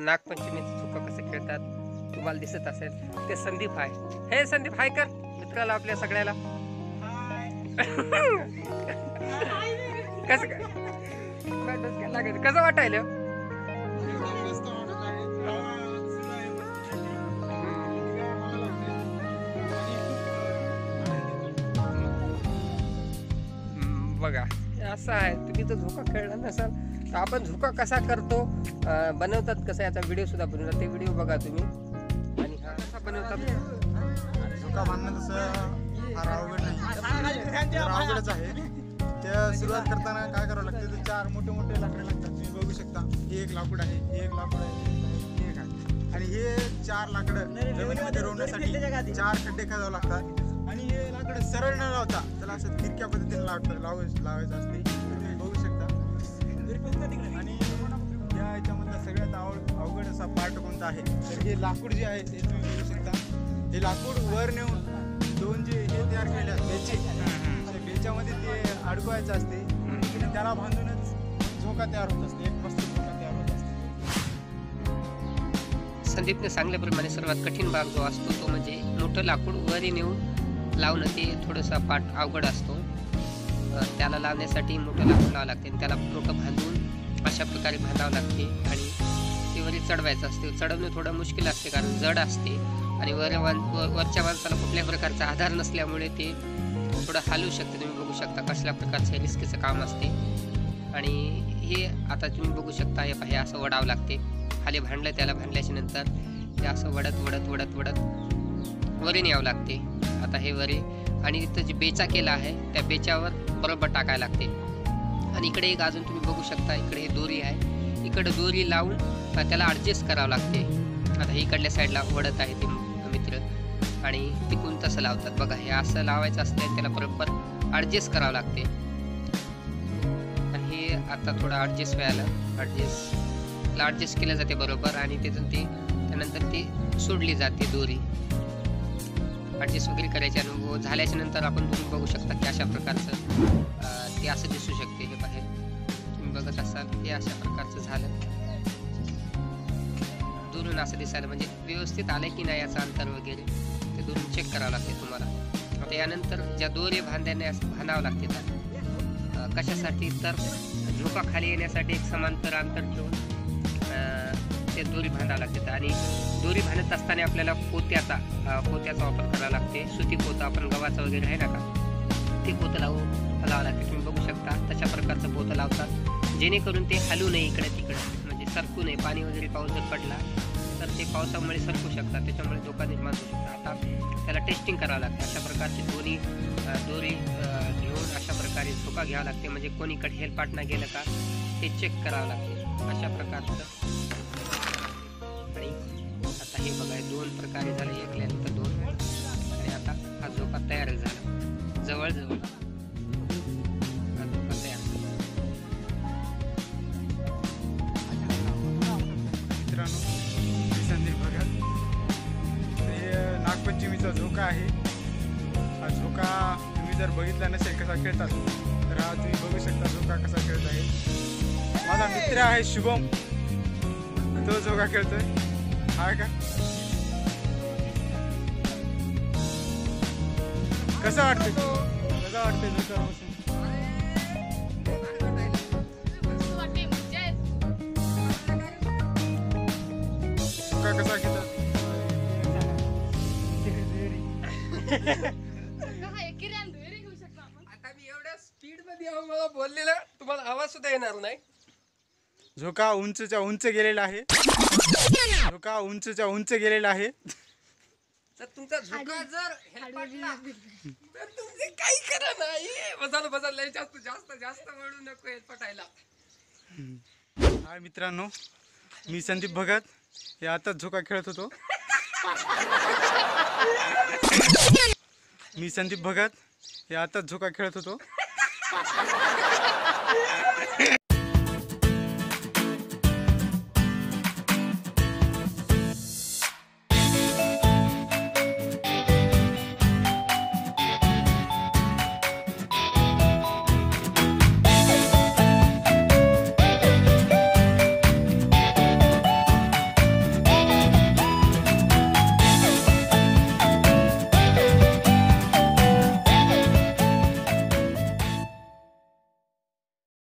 नागपंचमी चुका कसे खेळतात तुम्हाला दिसत असेल ते संदीप आहे हे संदीप हाय कर. मित्राला आपल्या सगळ्याला. कस कस कसं वाटायला? बघा. असं आहे. तुम्ही जर झोका खेळला नसाल. तर आपण झोका कसा करतो बनवतात कसं याचा व्हिडिओ सुद्धा बनवतात ते व्हिडिओ बघा तुम्ही. आणि हा कसा बनवतात? झोका बांधणं तसं फार अवघड नाही. अवघडच आहे. त्या सुरुवात करताना काय करावं लागतं? तर चार मोठे मोठे लाकडे लागतात. तुम्ही बघू शकता. हे एक लाकूड आहे. हे एक लाकूड आहे. हे एक आहे. आणि हे चार लाकडं जमिनीमध्ये रोवण्यासाठी चार खड्डे खाजावं लागतात. तिकडे सरळ न लावता त्याला असं तिरक्या पद्धतीने लाकडं लाव लावायचं असते तुम्ही बघू शकता. आणि या याच्यामधला सगळ्यात आवड अवघड असा पार्ट कोणता आहे? तर हे लाकूड जे आहे ते तुम्ही बघू शकता. हे लाकूड वर नेऊन दोन जे हे तयार केले बेचे. त्या बेच्यामध्ये ते अडकवायचं असते. त्याला बांधूनच झोका तयार होत असते. एक मस्त झोका तयार होत असते. संदीपने सांगल्याप्रमाणे सर्वात कठीण भाग जो असतो तो म्हणजे मोठं लाकूड वरी नेऊन लावणं ते थोडंसं पाठ अवघड असतो. त्याला लावण्यासाठी मोठं लाकूड लावावं लागते. आणि त्याला मोठं बांधून अशा प्रकारे बांधावं लागते आणि ते वरी चढवायचं असते. चढवणं थोडं मुश्किल असते कारण जड असते आणि वर वरच्या माणसाला कुठल्या प्रकारचा आधार नसल्यामुळे ते थोडं हालू शकते. तुम्ही बघू शकता कसल्या प्रकारचं हे रिस्कीचं काम असते. आणि हे आता तुम्ही बघू शकता हे हे असं वडावं लागते. खाली भांडलं त्याला भांडल्याच्या नंतर ते असं वडत वडत वडत वडत वरी न्यावं लागते. आता हे वरी आणि तिथं जे बेचा केला आहे त्या बेचावर बरोबर टाकायला लागते. आणि इकडे एक अजून तुम्ही बघू शकता इकडे हे दोरी आहे. इकडे दोरी लावून त्याला ॲडजस्ट करावं लागते. आता हे इकडल्या साईडला वडत आहे ते मित्र. आणि तिकून तसं लावतात. बघा हे असं लावायचं असतं त्याला बरोबर ॲडजस्ट करावं लागते. आणि हे आता थोडं ॲडजस्ट व्हायला ॲडजस्ट ॲडजस्ट केलं जाते बरोबर. आणि तिथून ती त्यानंतर ती सोडली जाते दोरी. ॲडजस्ट वगैरे करायचे आणि झाल्याच्यानंतर आपण तुम्ही बघू शकता की अशा प्रकारचं ते असं दिसू शकते हे बाहेर. तुम्ही बघत असाल हे अशा प्रकारचं झालं. दुरून असं दिसायला म्हणजे व्यवस्थित आलं की नाही याचं अंतर वगैरे ते दुरून चेक करावं लागते तुम्हाला. आता यानंतर ज्या दोरे बांधण्याने बांधावं लागते कशासाठी? तर झोपा खाली येण्यासाठी एक समांतर अंतर ठेवून ते दोरी बांधावं लागते. आणि दोरी बांधत असताना आपल्याला पोत्याचा पोत्याचा वापर करावा लागते. सुती पोतं आपण गव्हाचं वगैरे आहे ना का? ते पोतं लावू लावावं लागते. तुम्ही बघू शकता तशा प्रकारचं पोतं लावतात. जेणेकरून ते हलू नये इकडे तिकडे. म्हणजे सरकू नये. पाणी वगैरे पाऊस जर पडला तर ते पावसामुळे सरकू शकतात. त्याच्यामुळे धोका निर्माण होऊ शकतात आता त्याला टेस्टिंग करावं लागतं. अशा प्रकारची दोरी दोरी घेऊन अशा प्रकारे धोका घ्यावा लागते. म्हणजे कोणीकडे हेल्प पाटणं गेलं का ते चेक करावं लागते. अशा प्रकारचं. आता हे बघा दोन प्रकारे झाले. एकल्यानंतर दोन आणि आता हा झोका तयार झाला. जवळजवळ. हा झोका तयार मित्रांनो संदीप भगत. हे नागपंचमीचा झोका आहे. हा झोका तुम्ही जर बघितला नसेल कसा खेळतात तर हा तुम्ही बघू शकता झोका कसा खेळत आहे. माझा मित्र आहे शुभम. तो झोका खेळतोय. का? कसं वाटतं कसं वाटतं झोका कसा आता मी एवढ्या स्पीडमध्ये मला बोललेलं तुम्हाला आवाज सुद्धा येणार नाही. झोका उंचच्या उंच गेलेला आहे. झोका उंचच्या उंच गेलेला आहे. तर तुमचा झोका जर help वाटला, तर तुमचे काही करा नाही. बसाल बसाल लय जास्त जास्त जास्त वळू नको हेल्प पटायला हाय मित्रांनो मी संदीप भगत. हे आताच झोका खेळत होतो. मी संदीप भगत. हे आताच झोका खेळत होतो.